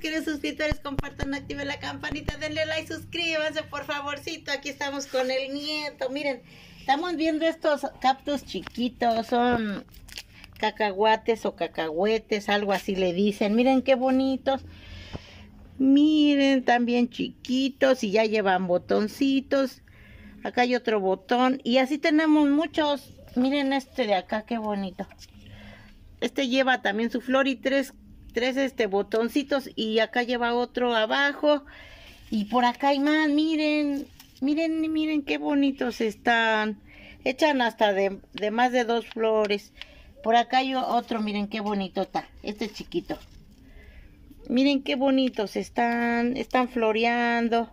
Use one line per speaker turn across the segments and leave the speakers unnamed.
queridos suscriptores, compartan, activen la campanita, denle like, suscríbanse, por favorcito. Aquí estamos con el nieto. Miren, estamos viendo estos cactus chiquitos, son cacahuates o cacahuetes, algo así le dicen. Miren qué bonitos. Miren, también chiquitos y ya llevan botoncitos. Acá hay otro botón y así tenemos muchos. Miren este de acá, qué bonito. Este lleva también su flor y tres, tres este, botoncitos y acá lleva otro abajo. Y por acá hay más, miren, miren, miren qué bonitos están. Echan hasta de, de más de dos flores. Por acá hay otro, miren qué bonito está. Este es chiquito. Miren qué bonitos están, están floreando.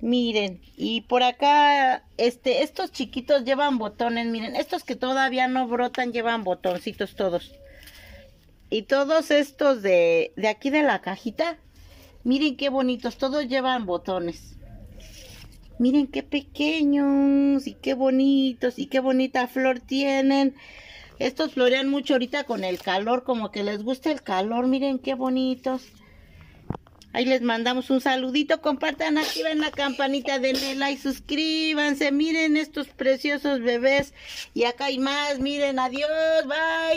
Miren, y por acá, este, estos chiquitos llevan botones, miren, estos que todavía no brotan llevan botoncitos todos. Y todos estos de, de aquí de la cajita, miren qué bonitos, todos llevan botones. Miren qué pequeños y qué bonitos y qué bonita flor tienen. Estos florean mucho ahorita con el calor, como que les gusta el calor, miren qué bonitos. Ahí les mandamos un saludito, compartan, activen la campanita, denle like, suscríbanse, miren estos preciosos bebés. Y acá hay más, miren, adiós, bye.